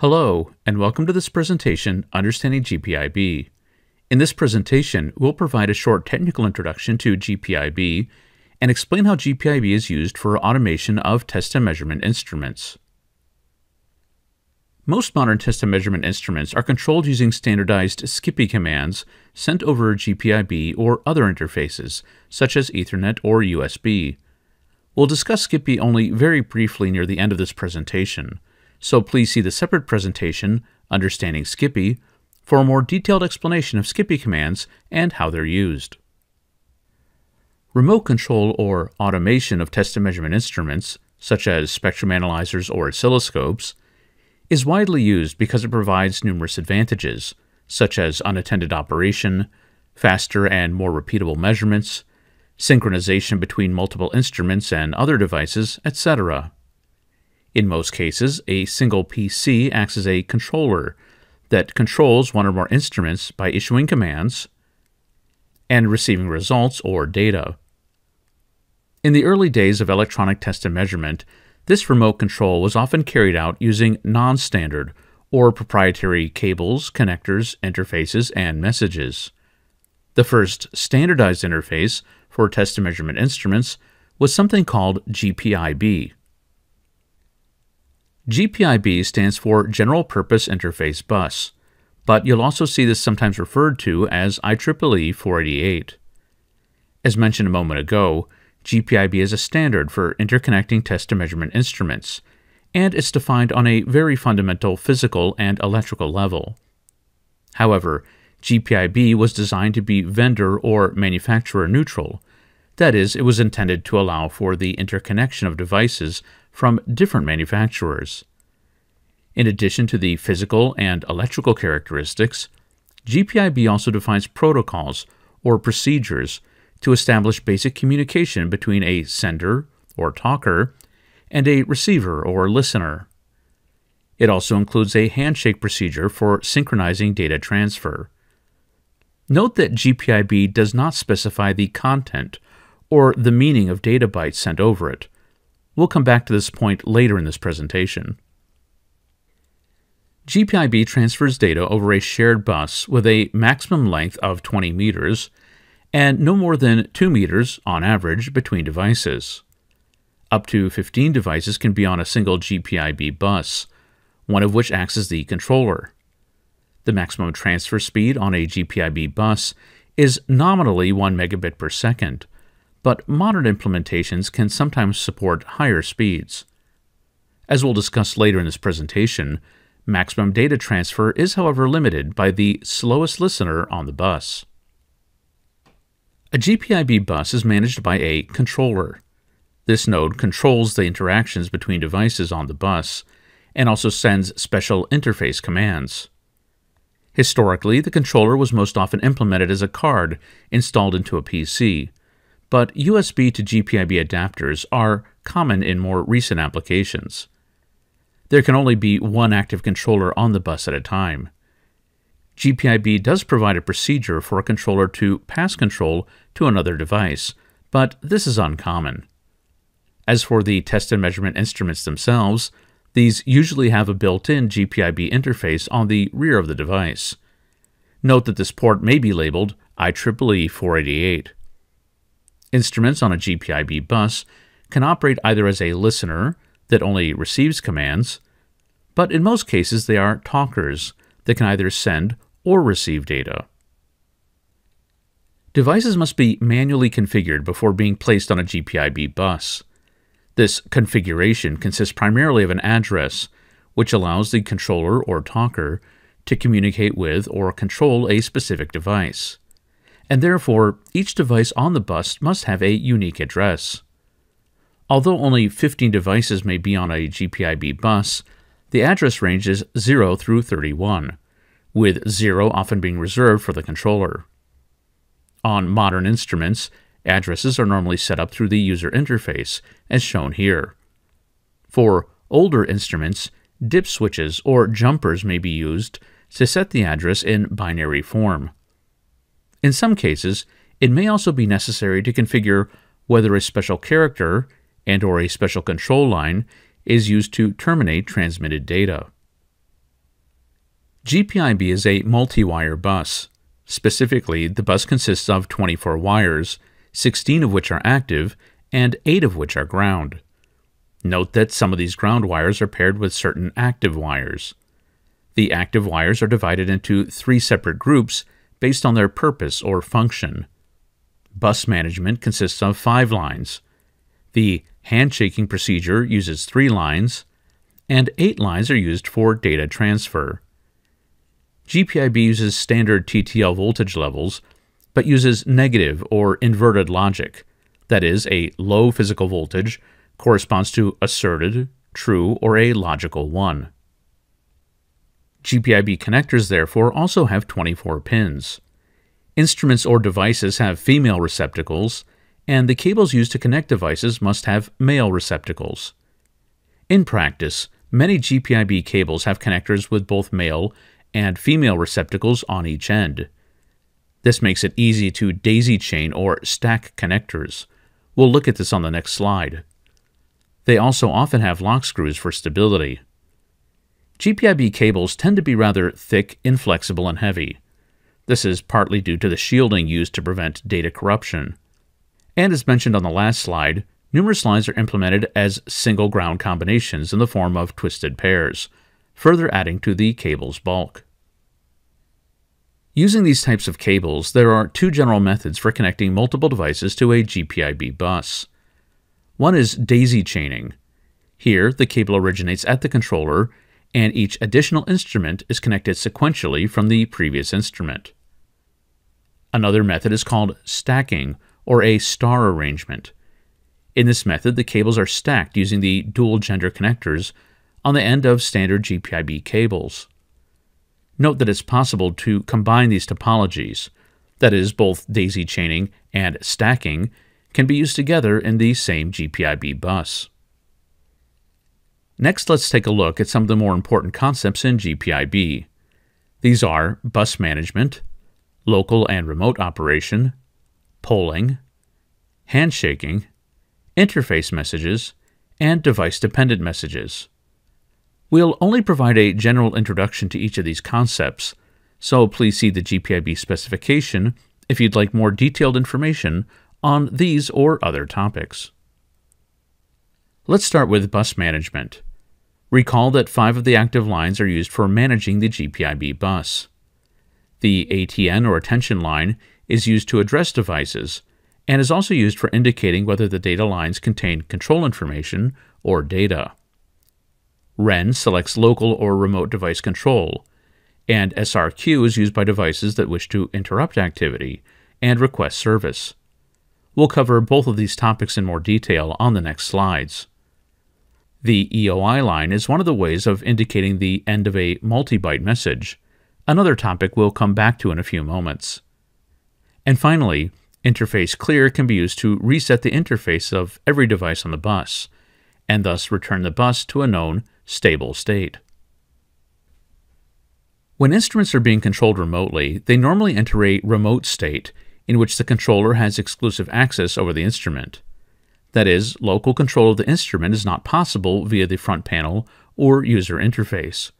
Hello, and welcome to this presentation, Understanding GPIB. In this presentation, we'll provide a short technical introduction to GPIB and explain how GPIB is used for automation of test and measurement instruments. Most modern test and measurement instruments are controlled using standardized SCPI commands sent over GPIB or other interfaces, such as Ethernet or USB. We'll discuss SCPI only very briefly near the end of this presentation so please see the separate presentation, Understanding SCPI, for a more detailed explanation of SCPI commands and how they're used. Remote control or automation of test and measurement instruments, such as spectrum analyzers or oscilloscopes, is widely used because it provides numerous advantages, such as unattended operation, faster and more repeatable measurements, synchronization between multiple instruments and other devices, etc. In most cases, a single PC acts as a controller that controls one or more instruments by issuing commands and receiving results or data. In the early days of electronic test and measurement, this remote control was often carried out using non standard or proprietary cables, connectors, interfaces, and messages. The first standardized interface for test and measurement instruments was something called GPIB. GPIB stands for General Purpose Interface Bus, but you'll also see this sometimes referred to as IEEE 488. As mentioned a moment ago, GPIB is a standard for interconnecting test and measurement instruments, and it's defined on a very fundamental physical and electrical level. However, GPIB was designed to be vendor or manufacturer neutral. That is, it was intended to allow for the interconnection of devices from different manufacturers. In addition to the physical and electrical characteristics, GPIB also defines protocols or procedures to establish basic communication between a sender or talker and a receiver or listener. It also includes a handshake procedure for synchronizing data transfer. Note that GPIB does not specify the content or the meaning of data bytes sent over it, We'll come back to this point later in this presentation. GPIB transfers data over a shared bus with a maximum length of 20 meters and no more than 2 meters on average between devices. Up to 15 devices can be on a single GPIB bus, one of which acts as the controller. The maximum transfer speed on a GPIB bus is nominally 1 megabit per second, but modern implementations can sometimes support higher speeds. As we'll discuss later in this presentation, maximum data transfer is however limited by the slowest listener on the bus. A GPIB bus is managed by a controller. This node controls the interactions between devices on the bus and also sends special interface commands. Historically, the controller was most often implemented as a card installed into a PC, but USB to GPIB adapters are common in more recent applications. There can only be one active controller on the bus at a time. GPIB does provide a procedure for a controller to pass control to another device, but this is uncommon. As for the test and measurement instruments themselves, these usually have a built-in GPIB interface on the rear of the device. Note that this port may be labeled IEEE 488. Instruments on a GPIB bus can operate either as a listener that only receives commands, but in most cases they are talkers that can either send or receive data. Devices must be manually configured before being placed on a GPIB bus. This configuration consists primarily of an address, which allows the controller or talker to communicate with or control a specific device and therefore each device on the bus must have a unique address. Although only 15 devices may be on a GPIB bus, the address range is 0 through 31, with 0 often being reserved for the controller. On modern instruments, addresses are normally set up through the user interface, as shown here. For older instruments, dip switches or jumpers may be used to set the address in binary form. In some cases, it may also be necessary to configure whether a special character and or a special control line is used to terminate transmitted data. GPIB is a multi-wire bus. Specifically, the bus consists of 24 wires, 16 of which are active and 8 of which are ground. Note that some of these ground wires are paired with certain active wires. The active wires are divided into three separate groups based on their purpose or function. Bus management consists of five lines. The handshaking procedure uses three lines, and eight lines are used for data transfer. GPIB uses standard TTL voltage levels, but uses negative or inverted logic. That is, a low physical voltage corresponds to asserted, true, or a logical 1. GPIB connectors, therefore, also have 24 pins. Instruments or devices have female receptacles, and the cables used to connect devices must have male receptacles. In practice, many GPIB cables have connectors with both male and female receptacles on each end. This makes it easy to daisy chain or stack connectors. We'll look at this on the next slide. They also often have lock screws for stability. GPIB cables tend to be rather thick, inflexible, and heavy. This is partly due to the shielding used to prevent data corruption. And as mentioned on the last slide, numerous lines are implemented as single ground combinations in the form of twisted pairs, further adding to the cable's bulk. Using these types of cables, there are two general methods for connecting multiple devices to a GPIB bus. One is daisy chaining. Here, the cable originates at the controller, and each additional instrument is connected sequentially from the previous instrument. Another method is called stacking, or a star arrangement. In this method, the cables are stacked using the dual gender connectors on the end of standard GPIB cables. Note that it's possible to combine these topologies, that is, both daisy chaining and stacking, can be used together in the same GPIB bus. Next, let's take a look at some of the more important concepts in GPIB. These are bus management, local and remote operation, polling, handshaking, interface messages, and device-dependent messages. We'll only provide a general introduction to each of these concepts, so please see the GPIB specification if you'd like more detailed information on these or other topics. Let's start with bus management. Recall that five of the active lines are used for managing the GPIB bus. The ATN or attention line is used to address devices and is also used for indicating whether the data lines contain control information or data. REN selects local or remote device control, and SRQ is used by devices that wish to interrupt activity and request service. We'll cover both of these topics in more detail on the next slides. The EOI line is one of the ways of indicating the end of a multi-byte message, another topic we'll come back to in a few moments. And finally, interface clear can be used to reset the interface of every device on the bus, and thus return the bus to a known, stable state. When instruments are being controlled remotely, they normally enter a remote state in which the controller has exclusive access over the instrument. That is, local control of the instrument is not possible via the front panel or user interface.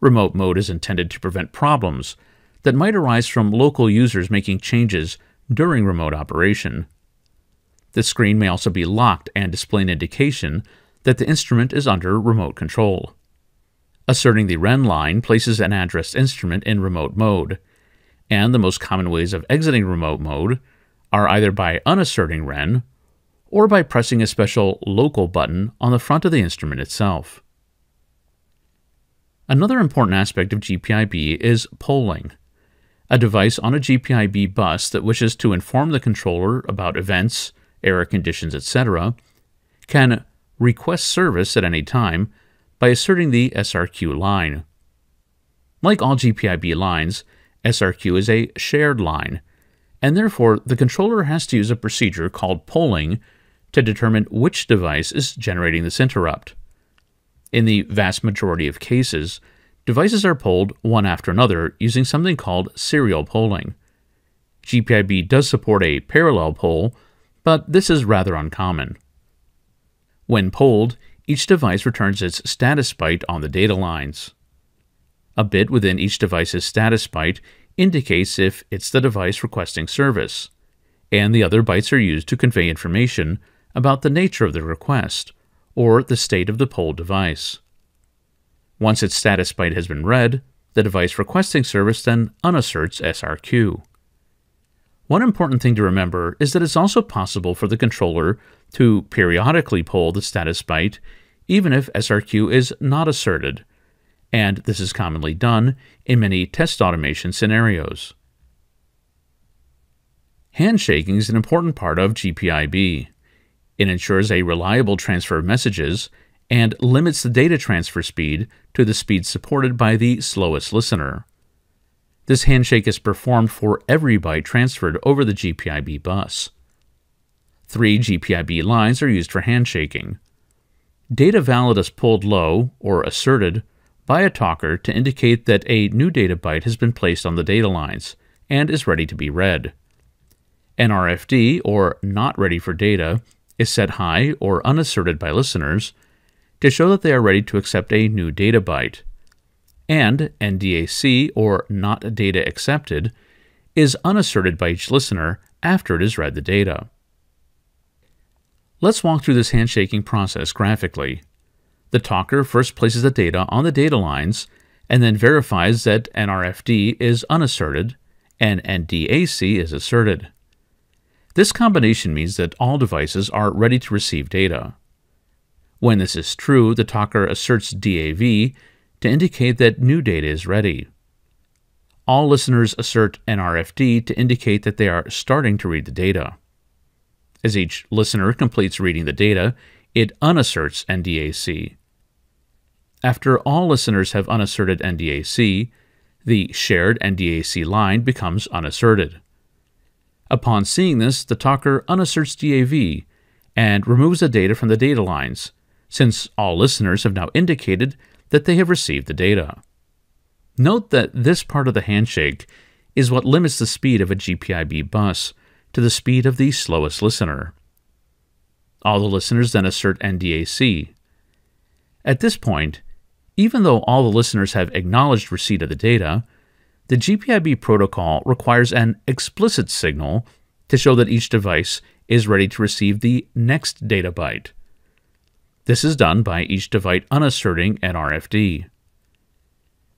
Remote mode is intended to prevent problems that might arise from local users making changes during remote operation. The screen may also be locked and display an indication that the instrument is under remote control. Asserting the REN line places an addressed instrument in remote mode, and the most common ways of exiting remote mode are either by unasserting REN or by pressing a special local button on the front of the instrument itself. Another important aspect of GPIB is polling. A device on a GPIB bus that wishes to inform the controller about events, error conditions, etc., can request service at any time by asserting the SRQ line. Like all GPIB lines, SRQ is a shared line, and therefore the controller has to use a procedure called polling to determine which device is generating this interrupt. In the vast majority of cases, devices are polled one after another using something called serial polling. GPIB does support a parallel poll, but this is rather uncommon. When polled, each device returns its status byte on the data lines. A bit within each device's status byte indicates if it's the device requesting service, and the other bytes are used to convey information about the nature of the request or the state of the polled device. Once its status byte has been read, the device requesting service then unasserts SRQ. One important thing to remember is that it's also possible for the controller to periodically poll the status byte even if SRQ is not asserted, and this is commonly done in many test automation scenarios. Handshaking is an important part of GPIB. It ensures a reliable transfer of messages and limits the data transfer speed to the speed supported by the slowest listener. This handshake is performed for every byte transferred over the GPIB bus. Three GPIB lines are used for handshaking. Data valid is pulled low, or asserted, by a talker to indicate that a new data byte has been placed on the data lines and is ready to be read. NRFD, or not ready for data, is set high or unasserted by listeners to show that they are ready to accept a new data byte. And NDAC, or not data accepted, is unasserted by each listener after it has read the data. Let's walk through this handshaking process graphically. The talker first places the data on the data lines and then verifies that NRFD is unasserted and NDAC is asserted. This combination means that all devices are ready to receive data. When this is true, the talker asserts DAV to indicate that new data is ready. All listeners assert NRFD to indicate that they are starting to read the data. As each listener completes reading the data, it unasserts NDAC. After all listeners have unasserted NDAC, the shared NDAC line becomes unasserted. Upon seeing this, the talker unasserts DAV and removes the data from the data lines, since all listeners have now indicated that they have received the data. Note that this part of the handshake is what limits the speed of a GPIB bus to the speed of the slowest listener. All the listeners then assert NDAC. At this point, even though all the listeners have acknowledged receipt of the data, the GPIB protocol requires an explicit signal to show that each device is ready to receive the next data byte. This is done by each device unasserting NRFD.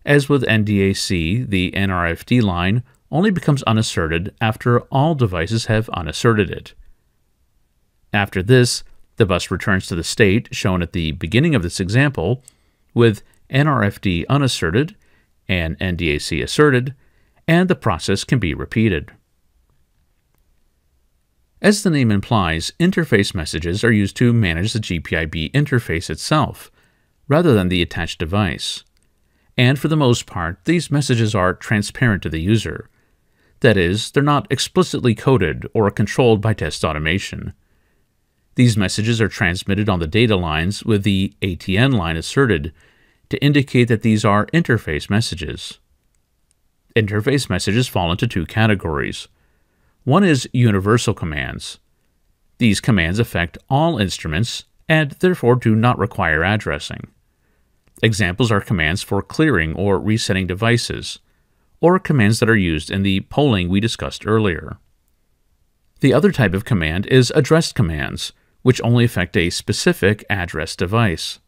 As with NDAC, the NRFD line only becomes unasserted after all devices have unasserted it. After this, the bus returns to the state shown at the beginning of this example with NRFD unasserted and NDAC asserted, and the process can be repeated. As the name implies, interface messages are used to manage the GPIB interface itself, rather than the attached device. And for the most part, these messages are transparent to the user, that is, they're not explicitly coded or controlled by test automation. These messages are transmitted on the data lines with the ATN line asserted to indicate that these are interface messages. Interface messages fall into two categories. One is universal commands. These commands affect all instruments and therefore do not require addressing. Examples are commands for clearing or resetting devices, or commands that are used in the polling we discussed earlier. The other type of command is addressed commands, which only affect a specific address device.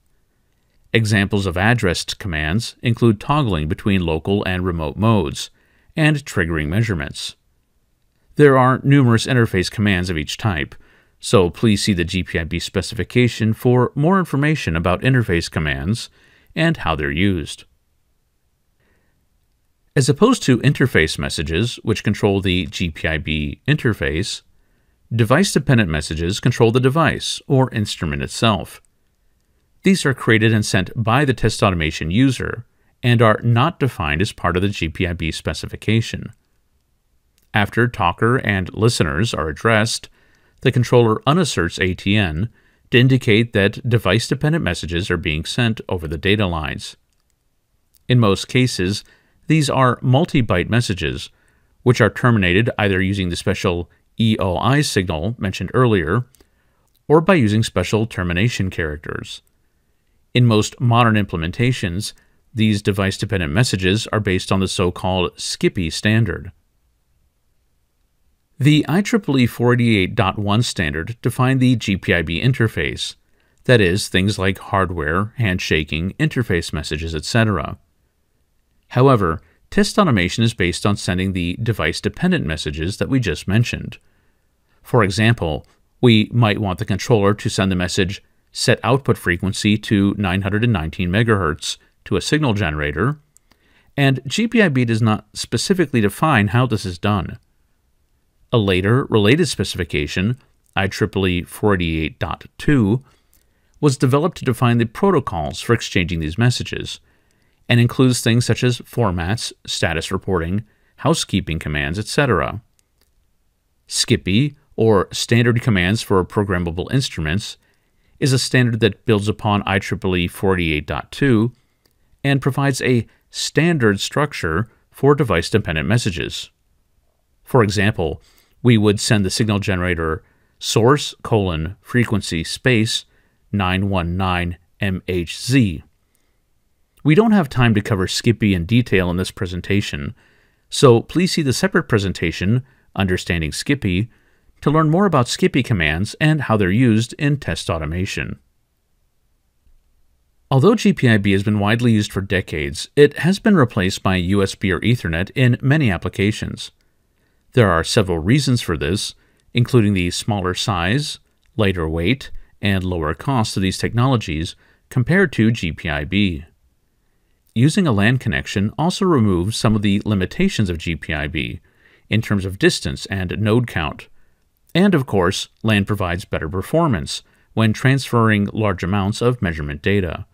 Examples of addressed commands include toggling between local and remote modes, and triggering measurements. There are numerous interface commands of each type, so please see the GPIB specification for more information about interface commands and how they're used. As opposed to interface messages, which control the GPIB interface, device-dependent messages control the device or instrument itself. These are created and sent by the test automation user and are not defined as part of the GPIB specification. After talker and listeners are addressed, the controller unasserts ATN to indicate that device-dependent messages are being sent over the data lines. In most cases, these are multi-byte messages, which are terminated either using the special EOI signal mentioned earlier, or by using special termination characters. In most modern implementations, These device-dependent messages are based on the so-called SCPI standard. The IEEE 488.1 standard defined the GPIB interface, that is, things like hardware, handshaking, interface messages, etc. However, test automation is based on sending the device-dependent messages that we just mentioned. For example, we might want the controller to send the message set output frequency to 919 MHz to a signal generator, and GPIB does not specifically define how this is done. A later related specification, IEEE 488.2, was developed to define the protocols for exchanging these messages, and includes things such as formats, status reporting, housekeeping commands, etc. SCPI, or Standard Commands for Programmable Instruments, is a standard that builds upon IEEE 48.2 and provides a standard structure for device-dependent messages. For example, we would send the signal generator source colon frequency space 919 MHZ. We don't have time to cover SCPI in detail in this presentation, so please see the separate presentation, Understanding SCPI, to learn more about SCPI commands and how they're used in test automation. Although GPIB has been widely used for decades, it has been replaced by USB or Ethernet in many applications. There are several reasons for this, including the smaller size, lighter weight, and lower cost of these technologies compared to GPIB. Using a LAN connection also removes some of the limitations of GPIB in terms of distance and node count. And of course, LAN provides better performance when transferring large amounts of measurement data.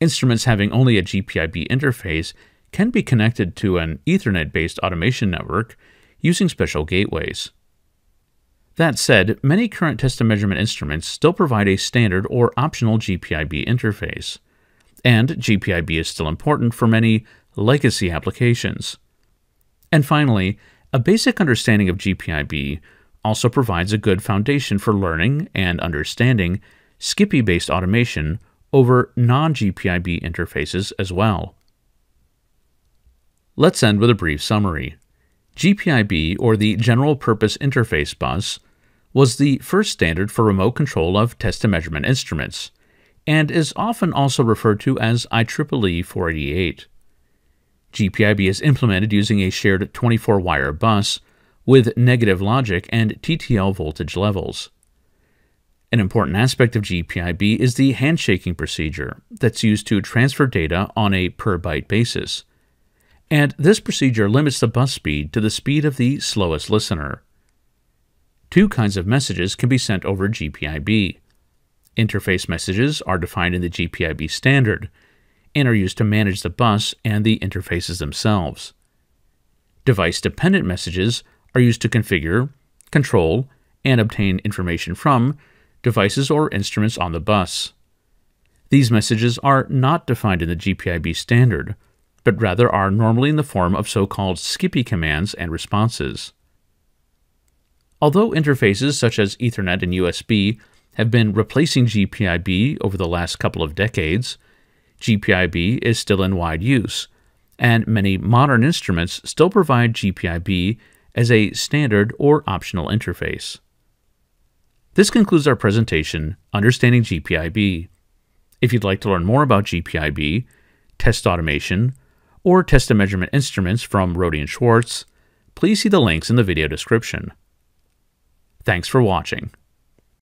Instruments having only a GPIB interface can be connected to an Ethernet based automation network using special gateways. That said, many current test and measurement instruments still provide a standard or optional GPIB interface, and GPIB is still important for many legacy applications. And finally, a basic understanding of GPIB also provides a good foundation for learning and understanding SCPI based automation over non GPIB interfaces as well. Let's end with a brief summary. GPIB, or the General Purpose Interface Bus, was the first standard for remote control of test and measurement instruments, and is often also referred to as IEEE 488. GPIB is implemented using a shared 24 wire bus with negative logic and TTL voltage levels. An important aspect of GPIB is the handshaking procedure that's used to transfer data on a per byte basis and this procedure limits the bus speed to the speed of the slowest listener. Two kinds of messages can be sent over GPIB. Interface messages are defined in the GPIB standard and are used to manage the bus and the interfaces themselves. Device-dependent messages are used to configure, control, and obtain information from devices or instruments on the bus. These messages are not defined in the GPIB standard, but rather are normally in the form of so-called SCPI commands and responses. Although interfaces such as Ethernet and USB have been replacing GPIB over the last couple of decades, GPIB is still in wide use, and many modern instruments still provide GPIB as a standard or optional interface. This concludes our presentation, Understanding GPIB. If you'd like to learn more about GPIB, test automation, or test and measurement instruments from Rohde and Schwarz, please see the links in the video description. Thanks for watching.